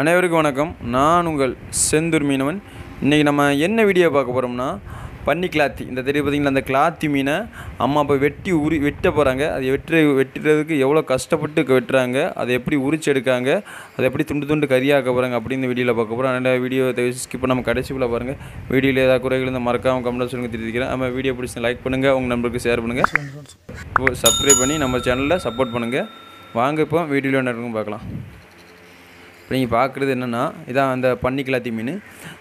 அனைவருக்கும் வணக்கம். நான் உங்கள் செந்தூர் மீனவன். இன்றைக்கி நம்ம என்ன வீடியோ பார்க்க போகிறோம்னா பன்னி கிளாத்தி. இந்த தெரியும் பார்த்தீங்களா அந்த கிளாத்தி மீனை அம்மா இப்போ வெட்டி உரி வெட்ட போகிறாங்க அது வெட்டு வெட்டுறதுக்கு எவ்வளோ கஷ்டப்பட்டு வெட்டுறாங்க அதை எப்படி உரிச்சு எடுக்காங்க அதை எப்படி துண்டு துண்டு கறியாக்க போகிறாங்க அப்படின்னு வீடியோவில் பார்க்க போகிறோம் அதனால் வீடியோ ஸ்கிப் நம்ம கடைசிக்குள்ளே பாருங்கள் வீடியோவில் ஏதாவது குறைகள் இருந்தால் மறக்காமல் கமெண்ட் சொல்லுங்க தெரிவிக்கிறேன் நம்ம வீடியோ பிடிச்சி லைக் பண்ணுங்கள் உங்கள் நம்பருக்கு ஷேர் பண்ணுங்கள் சப்ஸ்கிரைப் பண்ணி நம்ம சேனலில் சப்போர்ட் பண்ணுங்கள் வாங்க இப்போ வீடியோவில் என்ன பார்க்கலாம். இப்போ நீங்கள் பார்க்குறது என்னென்னா இதான் அந்த பன்னி கிளாத்தி மீன்.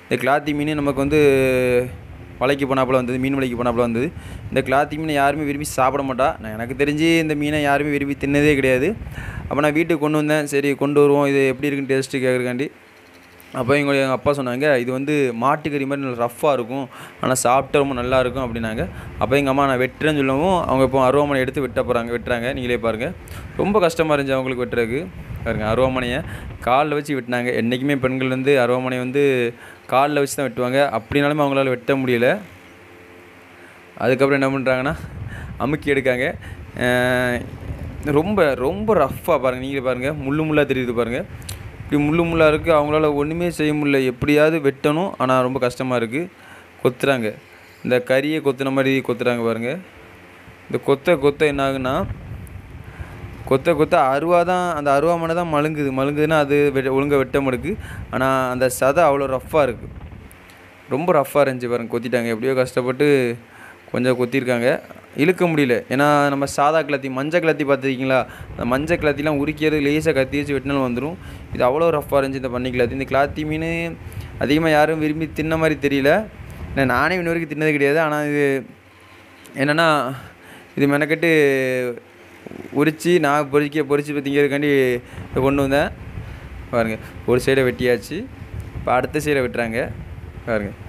இந்த கிளாத்தி மீன் நமக்கு வந்து வலைக்கு போனாப்பில் வந்தது மீன் வலைக்கு போனாப்பில் வந்தது. இந்த கிளாத்தி மீனை யாருமே விரும்பி சாப்பிட மாட்டா. நான் எனக்கு தெரிஞ்சு இந்த மீனை யாருமே விரும்பி தின்னதே கிடையாது. அப்போ நான் வீட்டுக்கு கொண்டு வந்தேன். சரி கொண்டு வருவோம். இது எப்படி இருக்குன்னு டேஸ்ட்டு கேட்குறக்காண்டி அப்போ எங்கள் எங்கள் அப்பா சொன்னாங்க இது வந்து மாட்டுக்கறி மாதிரி நல்லா ரஃப்பாக இருக்கும். ஆனால் சாப்பிட்டா ரொம்ப நல்லாயிருக்கும் அப்படின்னாங்க. அப்போ எங்கள் அம்மா நான் வெட்டுறேன்னு சொல்லவும் அவங்க இப்போ அருவாமனை எடுத்து வெட்ட போகிறாங்க வெட்டுறாங்க. நீங்களே பாருங்கள் ரொம்ப கஷ்டமாக இருந்துச்சு அவங்களுக்கு வெட்டுறதுக்கு. பாருங்கள் அருவாமனையை காலில் வச்சு வெட்டினாங்க. என்றைக்குமே பெண்கள் வந்து அருவாமனை வந்து காலில் வச்சு தான் வெட்டுவாங்க. அப்படின்னாலுமே அவங்களால வெட்ட முடியல. அதுக்கப்புறம் என்ன பண்ணுறாங்கன்னா அமுக்கி எடுக்காங்க. ரொம்ப ரொம்ப ரஃப்பாக பாருங்கள் நீங்களே பாருங்கள் முள்ளு முள்ளாக தெரியுது பாருங்கள் இப்படி முள்ளு முள்ளாக இருக்குது அவங்களால ஒன்றுமே செய்ய முடியல. எப்படியாவது வெட்டணும். ஆனால் ரொம்ப கஷ்டமாக இருக்குது கொத்துறாங்க. இந்த கறியை கொத்துன மாதிரி கொத்துறாங்க பாருங்கள் இந்த கொத்த கொத்த என்ன ஆகுன்னா கொத்த கொத்த அருவா தான் அந்த அருவாமனை தான் மழுங்குது. மழுங்குதுன்னா அது வெ- ஒழுங்கா வெட்ட முடுக்கு. ஆனால் அந்த சதை அவ்வளோ ரஃப்பாக இருக்குது ரொம்ப ரஃப்பாக இருந்துச்சு பாருங்க கொத்திட்டாங்க. எப்படியோ கஷ்டப்பட்டு கொஞ்சம் கொத்திருக்காங்க. இழுக்க முடியல. ஏன்னா நம்ம சாதா கிளத்தி மஞ்சள் கிளத்தி பார்த்துருக்கீங்களா? அந்த மஞ்சள் கிளத்திலாம் உரிக்கிறது லேசாக கத்தி வச்சு வெட்டினாலும் வந்துடும் இது அவ்வளோ ரஃப்பாக இருந்துச்சு இந்த பண்ணி கிளத்தி. இந்த கிளாத்தி மீன் அதிகமாக யாரும் விரும்பி தின்ன மாதிரி தெரியல. ஏன்னா நானே இன்ன வரைக்கும் தின்னது கிடையாது. ஆனால் இது என்னென்னா இது மெனக்கெட்டு உரித்து நான் பொறிக்க பொறிச்சு திங்கிறதுக்காண்டி கொண்டு வந்தேன். பாருங்கள் ஒரு சைடை வெட்டியாச்சு. இப்போ அடுத்த சைடை வெட்டுறாங்க. பாருங்கள்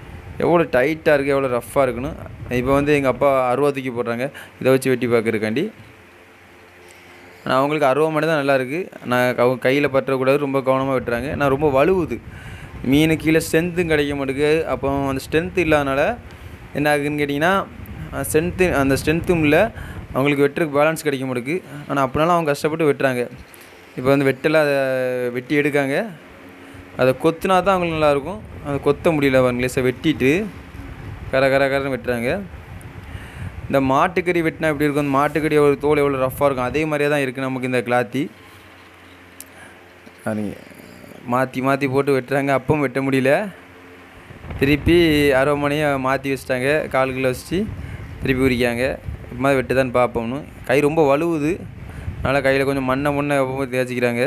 எவ்வளோ டைட்டாக இருக்குது எவ்வளோ ரஃப்பாக இருக்குன்னு. இப்போ வந்து எங்கள் அப்பா அருவா தூக்கி போடுறாங்க. இதை வச்சு வெட்டி பார்க்குறக்காண்டி ஆனால் அவங்களுக்கு அருவா மட்டும் தான் நல்லாயிருக்கு நான் அவங்க கையில் பற்றக்கூடாது ரொம்ப கவனமாக வெட்டுறாங்க. நான் ரொம்ப வலுவுது மீன் கீழே ஸ்ட்ரென்த்தும் கிடைக்க மாட்டேங்குது. அப்போ அந்த ஸ்ட்ரென்த்து இல்லாதனால என்ன ஆகுதுன்னு கேட்டிங்கன்னா ஸ்ட்ரென்த்து அந்த ஸ்ட்ரென்த்தும் இல்லை. அவங்களுக்கு வெட்டுறதுக்கு பேலன்ஸ் கிடைக்க மாட்டேங்குது ஆனால் அப்படினாலும் அவங்க கஷ்டப்பட்டு வெட்டுறாங்க. இப்போ வந்து வெட்டலை அதை வெட்டி எடுக்காங்க. அதை கொத்துனா தான் அவங்களுக்கு நல்லாயிருக்கும். அதை கொத்த முடியல அவங்களே சார் வெட்டிட்டு கர கர கரன்னு வெட்டுறாங்க. இந்த மாட்டுக்கறி வெட்டினா எப்படி இருக்கும்? அந்த மாட்டுக்கறி ஒரு தோல் எவ்வளோ ரஃப்பாக இருக்கும்? அதே மாதிரியே தான் இருக்குது நமக்கு இந்த கிளாத்தி மாற்றி மாற்றி போட்டு வெட்டுறாங்க. அப்பவும் வெட்ட முடியல. திருப்பி அரைமணியை மாற்றி வச்சிட்டாங்க. காலுக்குள்ளே வச்சு திருப்பி உரிக்காங்க இது வெட்டு வெட்டுதான்னு பார்ப்போம்னு. கை ரொம்ப வலுவுது. அதனால் கையில் கொஞ்சம் மண்ணை முன்ன எப்பவும் தேய்ச்சிக்கிறாங்க.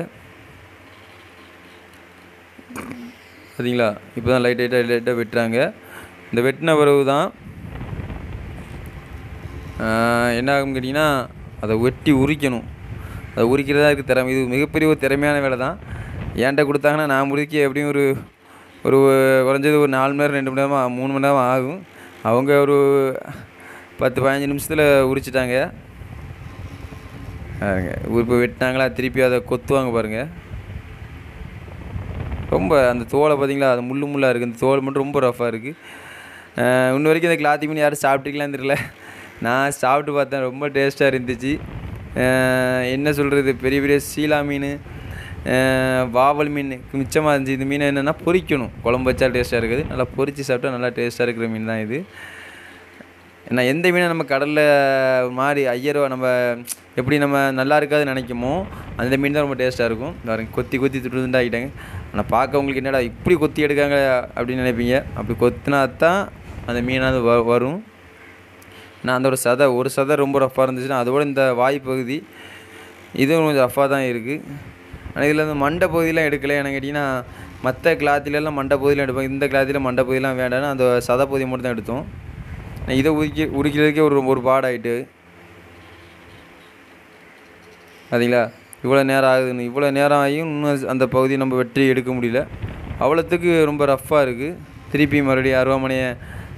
பார்த்தீங்களா இப்போ தான் லைட் லைட்டாக லைட்டாக வெட்டுறாங்க. இந்த வெட்டின பிறகு தான் என்ன ஆகும் கேட்டிங்கன்னா அதை வெட்டி உரிக்கணும். அதை உரிக்கிறதா இருக்குது திறமை. இது மிகப்பெரிய ஒரு திறமையான வேலை தான். ஏன்ட்ட கொடுத்தாங்கன்னா நான் முடிக்க எப்படியும் ஒரு ஒரு குறைஞ்சது ஒரு நாலு மணி நேரம் ரெண்டு மணி நேரமாக மூணு மணி நேரம் ஆகும். அவங்க ஒரு பத்து பதினஞ்சு நிமிஷத்தில் உரிச்சிட்டாங்க. பாருங்க இப்போ வெட்டினாங்களா திருப்பி அதை கொத்துவாங்க பாருங்கள் ரொம்ப அந்த தோலை பார்த்தீங்களா அது முள்ளு முள்ளாக இருக்குது அந்த தோல் மட்டும் ரொம்ப ரஃபாக இருக்குது இன்ன வரைக்கும் இந்த கிளாத்தி மீன் யாரும் சாப்பிட்டுக்கலான்னு தெரியல. நான் சாப்பிட்டு பார்த்தேன் ரொம்ப டேஸ்ட்டாக இருந்துச்சு. என்ன சொல்கிறது பெரிய பெரிய சீலா மீன் வாவல் மீன் மிச்சமாக இருந்துச்சு. இந்த மீன் என்னென்னா பொரிக்கணும் குழம்பு வச்சா டேஸ்ட்டாக இருக்குது. நல்லா பொரித்து சாப்பிட்டா நல்லா டேஸ்ட்டாக இருக்கிற மீன் தான் இது. ஏன்னா எந்த மீனை நம்ம கடலில் மாறி ஐயரோ நம்ம எப்படி நம்ம நல்லா இருக்காதுன்னு நினைக்குமோ அந்த மீன் தான் ரொம்ப டேஸ்ட்டாக இருக்கும். பாருங்க கொத்தி கொத்தி துட்டு ஆகிட்டாங்க ஆனால் பார்க்க உங்களுக்கு என்னடா இப்படி கொத்தி எடுக்காங்க அப்படின்னு நினைப்பீங்க? அப்படி கொத்தினா தான் அந்த மீனாவது வ வரும். நான் அந்த ஒரு சதை ஒரு சதை ரொம்ப ரஃப்பாக இருந்துச்சுன்னா அதோட இந்த வாய் பகுதி இதுவும் கொஞ்சம் ரஃப்பாக தான் இருக்குது ஆனால் இதில் வந்து மண்டை பகுதியெலாம் எடுக்கலை. எனக்கு கேட்டிங்கன்னா மற்ற கிளாத்திலெல்லாம் மண்டை பகுதியெலாம் எடுப்பாங்க. இந்த கிளாத்தில் மண்டை பகுதியெலாம் வேண்டாம்னு அந்த சதை பகுதி மட்டும் தான் எடுத்தோம். நான் இதை உரிக்க உரிக்கிறதுக்கே ஒரு ஒரு பாடாயிட்டு. பார்த்தீங்களா இவ்வளோ நேரம் ஆகுதுன்னு இவ்வளோ நேரம் ஆகியும் இன்னும் அந்த பகுதியை நம்ம வெற்றி எடுக்க முடியல. அவ்வளோத்துக்கு ரொம்ப ரஃப்பாக இருக்குது திருப்பி மறுபடியும் அருவாமனையை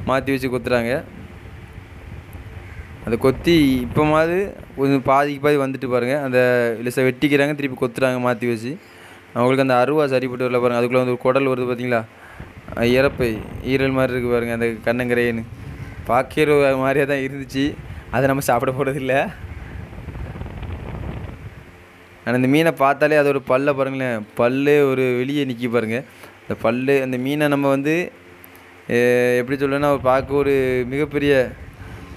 மாற்றி வச்சு கொத்துறாங்க. அதை கொத்தி இப்போமாவது கொஞ்சம் பாதிக்கு பாதி வந்துட்டு பாருங்கள் அந்த லிசை வெட்டிக்கிறாங்க திருப்பி கொத்துறாங்க மாற்றி வச்சு. அவங்களுக்கு அந்த அருவா சரிப்பட்டு வரல பாருங்கள் அதுக்குள்ளே வந்து ஒரு குடல் வருது பார்த்தீங்களா இறப்பை ஈரல் மாதிரி இருக்குது பாருங்கள் அந்த கண்ணங்கரையன்னு. பாக்கிற மாதிரியே தான் இருந்துச்சு. அதை நம்ம சாப்பிட போகிறதில்ல ஆனால் இந்த மீனை பார்த்தாலே அதோட பல்லை பாருங்களேன். பல் ஒரு வெளியே நிற்கி பாருங்கள் அந்த பல் அந்த மீனை நம்ம வந்து எப்படி சொல்லணும்னா பார்க்க ஒரு மிகப்பெரிய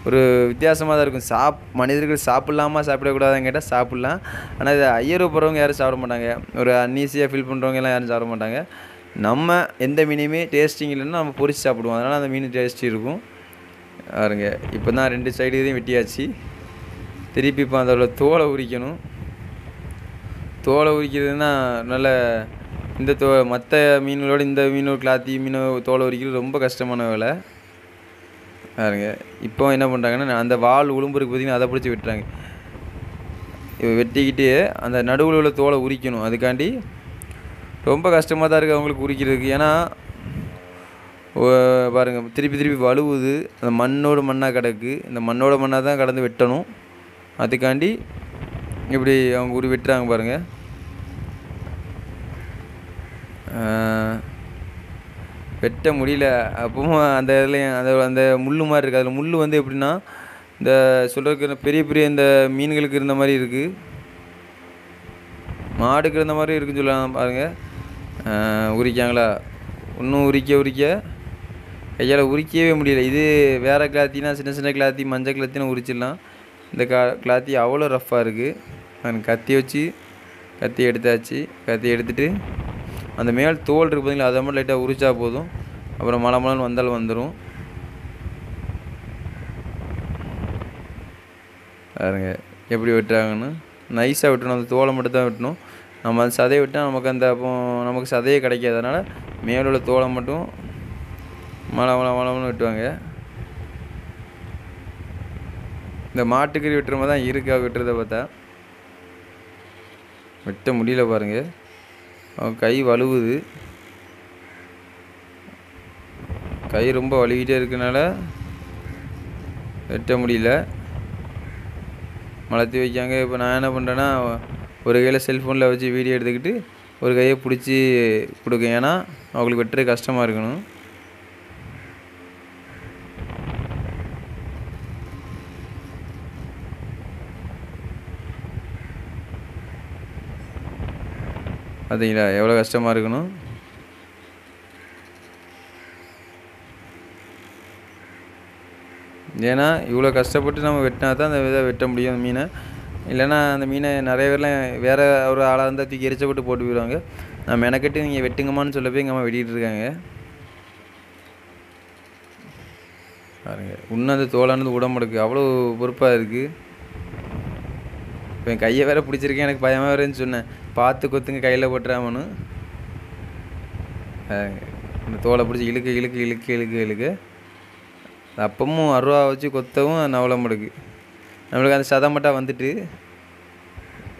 ஒரு வித்தியாசமாக தான் இருக்கும். சாப் மனிதர்கள் சாப்பிட்லாமா சாப்பிடக்கூடாதான்னு கேட்டால் சாப்பிட்லாம். ஆனால் இதை ஐயரோ போகிறவங்க யாரும் சாப்பிட மாட்டாங்க. ஒரு அன்னீசியாக ஃபீல் பண்ணுறவங்க எல்லாம் யாரும் சாப்பிட மாட்டாங்க. நம்ம எந்த மீனையுமே டேஸ்டிங் இல்லைன்னா நம்ம பொரிச்சு சாப்பிடுவோம். அதனால் அந்த மீன் டேஸ்டி இருக்கும். பாருங்க இப்போ தான் ரெண்டு சைடு இதையும் வெட்டியாச்சு. திருப்பி இப்போ அதோட தோலை உரிக்கணும். தோலை உரிக்கிறதுனா நல்ல இந்த தோ மற்ற மீன்களோட இந்த மீனோ கிளாத்தி மீன் தோலை உரிக்கிறது ரொம்ப கஷ்டமான வேலை. பாருங்க இப்போ என்ன பண்ணுறாங்கன்னா அந்த வால் உளும்புருக்கு பார்த்திங்கன்னா அதை பிடிச்சி வெட்டுறாங்க. இப்போ வெட்டிக்கிட்டு அந்த நடுவில் உள்ள தோலை உரிக்கணும். அதுக்காண்டி ரொம்ப கஷ்டமாக தான் இருக்குது அவங்களுக்கு உரிக்கிறதுக்கு. ஏன்னா பாருங்கள் பாருங்க திருப்பி திருப்பி வழுவுது. அந்த மண்ணோட மண்ணாக கிடக்கு. இந்த மண்ணோட மண்ணாக தான் கடந்து வெட்டணும். அதுக்காண்டி இப்படி அவங்க உரி வெட்டுறாங்க பாருங்கள் வெட்ட முடியல. அப்பவும் அந்த இதுலேயும் அந்த அந்த முள் மாதிரி இருக்குது அதில் முள் வந்து எப்படின்னா இந்த சொல்கிறதுக்கு பெரிய பெரிய இந்த மீன்களுக்கு இருந்த மாதிரி இருக்குது மாடுக்கு இருந்த மாதிரி இருக்குன்னு சொல்லலாம் பாருங்கள் உரிக்காங்களா? இன்னும் உரிக்க உரிக்க. கையால் உரிக்கவே முடியல. இது வேறு கிளாத்தினா சின்ன சின்ன கிளாத்தி மஞ்சள் கிளாத்தினா உரிச்சிடலாம். இந்த கா கிளாத்தி அவ்வளோ ரஃப்பாக இருக்குது கத்தி வச்சு கத்தி எடுத்தாச்சு. கத்தி எடுத்துட்டு அந்த மேல் தோல் இருக்கு பார்த்தீங்களா அதை மட்டும் லைட்டாக உரிச்சா போதும். அப்புறம் மழை மழைன்னு வந்தாலும் வந்துடும் பாருங்க எப்படி வெட்டுறாங்கன்னு. நைஸாக வெட்டணும். அந்த தோலை மட்டும் தான் வெட்டணும். நம்ம அந்த சதையை விட்டால் நமக்கு அந்த அப்போ நமக்கு சதையே கிடைக்காதனால மேலுள்ள தோலை மட்டும் மழை மழை மழம்னு வெட்டுவாங்க. இந்த மாட்டுக்கறி வெட்டுற மாதிரி தான் இருக்கா வெட்டுறதை பார்த்தா. வெட்ட முடியல பாருங்க. அவன் கை வலுவுது. கை ரொம்ப வலுவிட்டே இருக்கனால வெட்ட முடியல. மலர்த்தி வைக்காங்க. இப்போ நான் என்ன பண்ணுறேன்னா ஒரு கையில் செல்ஃபோனில் வச்சு வீடியோ எடுத்துக்கிட்டு ஒரு கையை பிடிச்சி கொடுக்கும் ஏன்னா அவங்களுக்கு வெட்டுறது கஷ்டமாக இருக்கணும். பார்த்தீங்களா எவ்வளோ கஷ்டமாக இருக்கணும்? ஏன்னா இவ்வளோ கஷ்டப்பட்டு நம்ம வெட்டினா தான் அந்த இதை வெட்ட முடியும் அந்த மீனை. இல்லைன்னா அந்த மீனை நிறைய பேர்லாம் வேறு ஒரு ஆளாக இருந்தால் தூக்கி எரிச்சப்பட்டு போட்டு போயிடுவாங்க. நான் மெனக்கெட்டு நீங்கள் வெட்டுங்கம்மான்னு சொல்ல போய் எங்கள் அம்மா வெட்டிகிட்டு இருக்காங்க. இன்னும் அந்த தோலானது உடம்புக்கு அவ்வளோ பொறுப்பாக இருக்குது இப்போ என் கையை வேற பிடிச்சிருக்கேன் எனக்கு பயமாக வேறேன்னு சொன்னேன். பார்த்து கொத்துங்க கையில் போட்டுறாமனு இந்த தோலை பிடிச்சி இழுக்கு இழுக்கு இழுக்கு இழுக்க இழுக்கு. அப்பமும் அருவா வச்சு கொத்தவும் நவள முடுக்கு. நம்மளுக்கு அந்த சதம் மட்டும் வந்துட்டு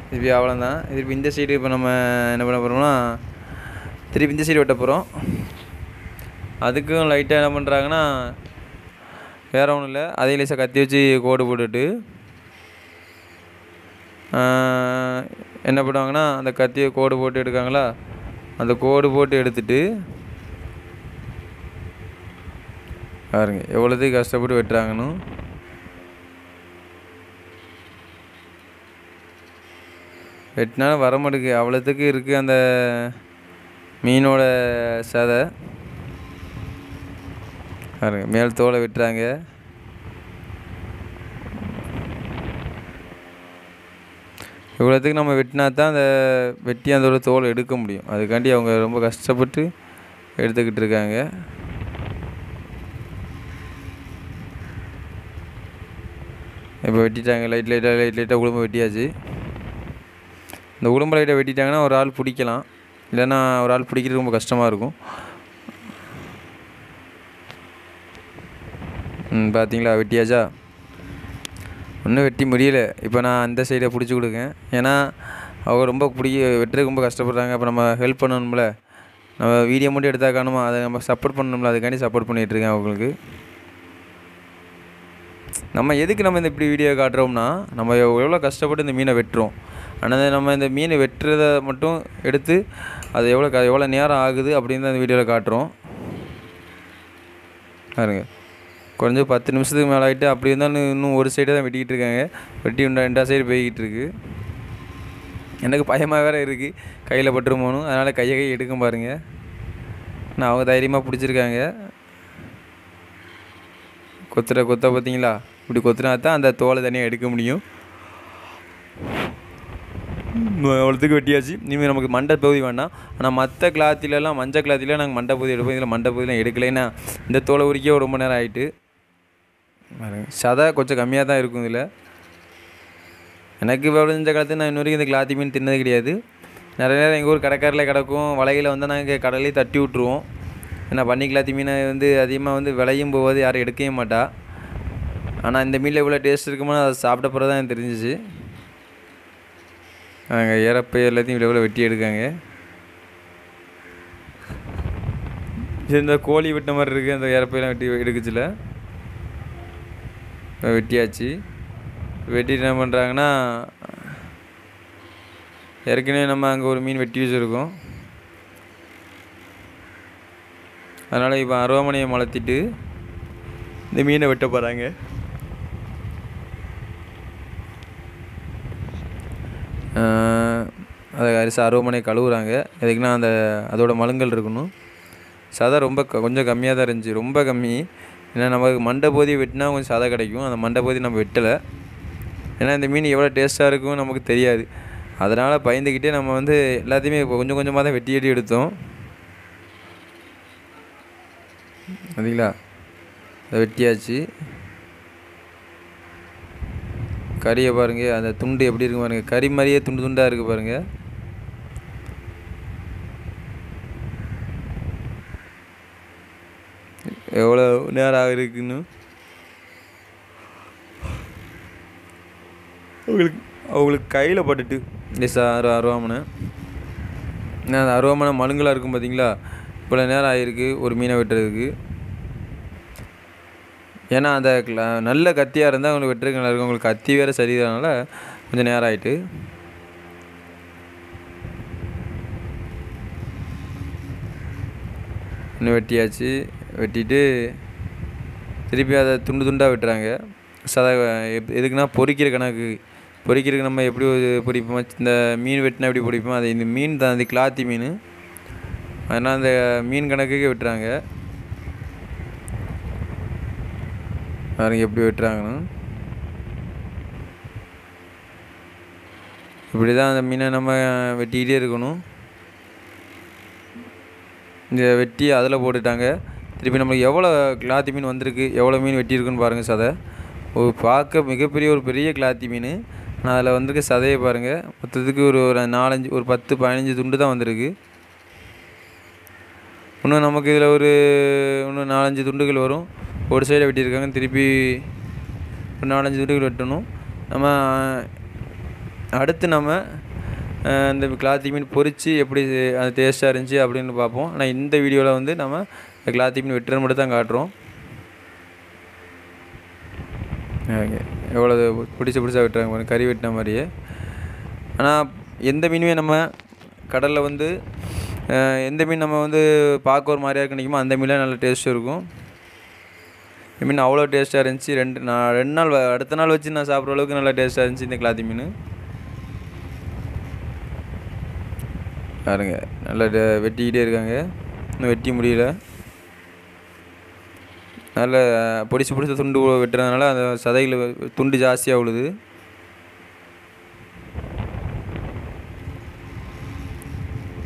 திருப்பி அவ்வளோதான் திருப்பி இந்த சைடு இப்போ நம்ம என்ன பண்ண போகிறோம்னா திருப்பி இந்த சைடு வெட்ட போகிறோம் அதுக்கும் லைட்டாக என்ன பண்ணுறாங்கன்னா வேற ஒன்றும் இல்லை. அதே லேசாக கத்தி வச்சு கோடு போட்டுட்டு என்ன பண்ணுவாங்கன்னா அந்த கத்தியை கோடு போட்டு எடுக்காங்களா? அந்த கோடு போட்டு எடுத்துட்டு பாருங்க எவ்வளோத்தையும் கஷ்டப்பட்டு வெட்டுறாங்கன்னு. வெட்டினாலும் வர மாட்டேங்குது. அவ்வளோத்துக்கு இருக்குது அந்த மீனோட சதை. பாருங்க மேல் தோலை வெட்டுறாங்க. இவ்வளோத்துக்கு நம்ம வெட்டினா தான் அந்த வெட்டி அதோட தோலை எடுக்க முடியும். அதுக்காண்டி அவங்க ரொம்ப கஷ்டப்பட்டு எடுத்துக்கிட்டு இருக்காங்க. இப்போ வெட்டிட்டாங்க. லைட் லைட்டாக லைட் லைட்டாக உளும்பு வெட்டியாச்சு. இந்த உளும்பு லைட்டை வெட்டிட்டாங்கன்னா ஒரு ஆள் பிடிக்கலாம். இல்லைன்னா ஒரு ஆள் பிடிக்கிறது ரொம்ப கஷ்டமாக இருக்கும். ம் பார்த்தீங்களா வெட்டியாச்சா? ஒன்றும் வெட்டி முடியல. இப்போ நான் அந்த சைடை பிடிச்சி கொடுக்கேன். ஏன்னா அவங்க ரொம்ப பிடிக்க வெட்டுறதுக்கு ரொம்ப கஷ்டப்படுறாங்க. அப்போ நம்ம ஹெல்ப் பண்ணணும்ல. நம்ம வீடியோ மட்டும் எடுத்தா காணுமா? அதை நம்ம சப்போர்ட் பண்ணணும்ல. அதுக்காண்டி சப்போர்ட் பண்ணிகிட்ருக்கேன் அவங்களுக்கு. நம்ம எதுக்கு நம்ம இந்த இப்படி வீடியோ காட்டுறோம்னா நம்ம எவ்வளோ கஷ்டப்பட்டு இந்த மீனை வெட்டுறோம். ஆனால் நம்ம இந்த மீனை வெட்டுறதை மட்டும் எடுத்து அது எவ்வளோ எவ்வளோ நேரம் ஆகுது அப்படின்னு தான் இந்த வீடியோவில் காட்டுறோம். பாருங்கள் குறைஞ்சது பத்து நிமிஷத்துக்கு மேலே ஆகிட்டு அப்படி இருந்தாலும் இன்னும் ஒரு சைடு தான் வெட்டிக்கிட்டு இருக்காங்க. வெட்டி உண்டா ரெண்டா சைடு போய்கிட்டு இருக்கு. எனக்கு பயமாக வேறு இருக்குது கையில் பட்டுருமோனும் அதனால் கையை கை எடுக்கும் பாருங்கள் நான் அவங்க தைரியமாக பிடிச்சிருக்காங்க. கொத்துற கொத்த பார்த்தீங்களா இப்படி கொத்துனா தான் அந்த தோலை தனியாக எடுக்க முடியும். அவ்வளோத்துக்கு வெட்டியாச்சு. இனிமேல் நமக்கு மண்டை பகுதி வேண்டாம் ஆனால் மற்ற கிளாத்திலலாம் மஞ்சள் கிளாத்திலாம் நாங்கள் மண்டை பகுதி எடுப்போம். இதில் மண்டை பகுதியெலாம் எடுக்கலைன்னா இந்த தோலை உரிக்க ரொம்ப நேரம் ஆகிட்டு சதை கொஞ்சம் கம்மியாக தான் இருக்கும் இதில். எனக்கு விளைஞ்ச காலத்தில் நான் இன்ன வரைக்கும் இந்த கிளாத்தி மீன் தின்னது கிடையாது. நிறைய நேரம் எங்கள் ஊர் கடைக்காரில் கிடக்கும். வலையில் வந்து நாங்கள் கடலையே தட்டி விட்ருவோம் ஏன்னா பன்னி கிளாத்தி மீனை வந்து அதிகமாக வந்து விளையும் போவது யாரும் எடுக்கவே மாட்டா. ஆனால் இந்த மீனில் இவ்வளோ டேஸ்ட் இருக்குமோ அதை சாப்பிட்ட பிறகு தான் எனக்கு தெரிஞ்சிச்சு. நாங்கள் இறப்பை எல்லாத்தையும் இவ்வளோ இவ்வளோ வெட்டி எடுக்காங்க. இது இந்த கோழி வெட்ட மாதிரி இருக்குது அந்த இறப்பையெல்லாம் வெட்டி எடுக்குச்சுல. வெட்டியாச்சு. வெட்டிட்டு என்ன பண்ணுறாங்கன்னா ஏற்கனவே நம்ம அங்கே ஒரு மீன் வெட்டி வச்சுருக்கோம். அதனால் இப்போ அருவாமனையை மலர்த்திட்டு இந்த மீனை வெட்ட போகிறாங்க அதை அரிசி அருவமனையை கழுவுறாங்க. எதுக்குன்னா அந்த அதோட மலுங்கல் இருக்கணும். சதை ரொம்ப க- கொஞ்சம் கம்மியாக தான் இருந்துச்சு. ரொம்ப கம்மி. ஏன்னா நமக்கு மண்டை போதி வெட்டினா கொஞ்சம் சதை கிடைக்கும். அந்த மண்டை போதி நம்ம வெட்டலை. ஏன்னா இந்த மீன் எவ்வளோ டேஸ்ட்டாக இருக்கும் நமக்கு தெரியாது. அதனால் பயந்துக்கிட்டே நம்ம வந்து எல்லாத்தையுமே இப்போ கொஞ்சம் கொஞ்சமாக தான் வெட்டி வெட்டி எடுத்தோம். அதுங்களா அதை வெட்டியாச்சு. கறியை பாருங்கள் அந்த துண்டு எப்படி இருக்கு பாருங்கள் கறி மாதிரியே துண்டு துண்டாக இருக்குது பாருங்கள் எவ்வளோ நேரம் இருக்குன்னு. அவங்களுக்கு அவங்களுக்கு கையில் பட்டுட்டு எஸ் அரு அருவாமனை. அந்த அருவாமனை மழுங்கலாக இருக்கும் பார்த்தீங்களா இவ்வளோ நேரம் ஆகிருக்கு ஒரு மீனை வெட்டுறதுக்கு. ஏன்னா அந்த நல்ல கத்தியாக இருந்தால் அவங்களுக்கு வெட்டுறதுக்கு நல்லா இருக்கும். உங்களுக்கு கத்தி வேறு சரியானால கொஞ்சம் நேரம் ஆகிட்டு இன்னும் வெட்டியாச்சு. வெட்டிட்டு திருப்பி அதை துண்டு துண்டாக வெட்டுறாங்க. சத எப்- எதுக்குன்னா பொறிக்கிற கணக்கு. பொறிக்கிறதுக்கு நம்ம எப்படி ஒரு இந்த மீன் வெட்டினா எப்படி பொரிப்போம் அது இந்த மீன் தான் அது கிளாத்தி மீன். அதனால் அந்த மீன் கணக்குக்கு வெட்டுறாங்க. பாருங்க எப்படி வெட்டுறாங்கன்னு. இப்படி தான் அந்த மீனை நம்ம வெட்டிக்கிட்டே இருக்கணும். இந்த வெட்டி அதில் போட்டுட்டாங்க. திருப்பி நம்மளுக்கு எவ்வளோ கிளாத்தி மீன் வந்திருக்கு எவ்வளோ மீன் வெட்டியிருக்குன்னு பாருங்கள் சதை. ஒரு பார்க்க மிகப்பெரிய ஒரு பெரிய கிளாத்தி மீன். நான் அதில் வந்திருக்க சதையை பாருங்கள் மொத்தத்துக்கு ஒரு ஒரு நாலஞ்சு ஒரு பத்து பதினஞ்சு துண்டு தான் வந்திருக்கு. இன்னும் நமக்கு இதில் ஒரு இன்னும் நாலஞ்சு துண்டுகள் வரும். ஒரு சைடில் வெட்டியிருக்காங்க. திருப்பி ஒரு நாலஞ்சு துண்டுகள் வெட்டணும். நம்ம அடுத்து நம்ம இந்த கிளாத்தி மீன் பொரித்து எப்படி அது டேஸ்ட்டாக இருந்துச்சு அப்படின்னு பார்ப்போம். ஆனால் இந்த வீடியோவில் வந்து நம்ம இந்த கிளாத்தி மீன் வெட்டுறது மட்டும் தான் காட்டுறோம். ஓகே. எவ்வளோ பிடிச்ச பிடிச்சா வெட்டுறாங்க பாருங்க. கறி வெட்டின மாதிரியே. ஆனால் எந்த மீனுமே நம்ம கடலில் வந்து எந்த மீன் நம்ம வந்து பார்க்க ஒரு மாதிரியாக கிடைக்குமோ அந்த மீனில் நல்ல டேஸ்ட்டும் இருக்கும். இந்த மீன் அவ்வளோ டேஸ்ட்டாக இருந்துச்சு. ரெண்டு நான் ரெண்டு நாள் வ- அடுத்த நாள் வச்சு நான் சாப்பிட்ற அளவுக்கு நல்லா டேஸ்ட்டாக இருந்துச்சு இந்த கிளாத்தி மீன். பாருங்க. நல்லா டே- வெட்டிக்கிட்டே இருக்காங்க. இன்னும் வெட்டி முடியல. நல்ல பிடிச்சி பிடிச்ச துண்டு வெட்டுறதுனால அந்த சதையில் துண்டு ஜாஸ்தியாக விழுது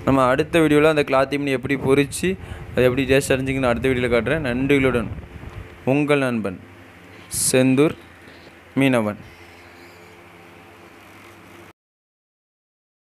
நம்ம அடுத்த வீடியோவில் அந்த கிளாத்தி எப்படி பொரித்து அது எப்படி டேஸ்ட் அடைஞ்சிங்கன்னு அடுத்த வீடியோவில் காட்டுறேன். நன்றிகளுடன். உங்கள் நண்பன் செந்தூர் மீனவன்.